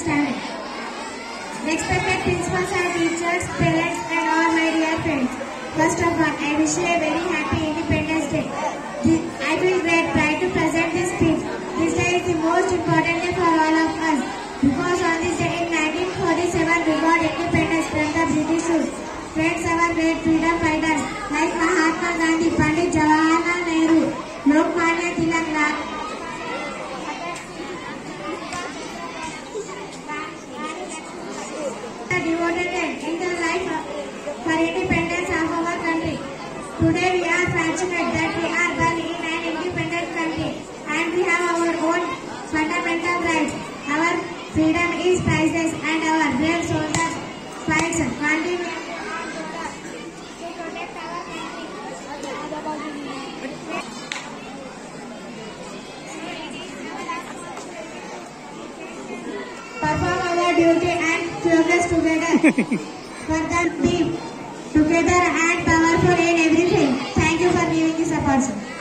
standard. Respected principals and teachers, parents and all my dear friends. First of all, I wish you a very happy Independence Day. I feel great pride to present this speech. This day is the most important day for all of us. Because on this day in 1947 we got independence from the British rule. Friends, our great freedom fighters Today we are fortunate that we are born in an independent country and we have our own fundamental rights. Our freedom is priceless and our brave soldiers fights continue. to protect our perform our duty and progress together. For the team, together and powerful in Thank you.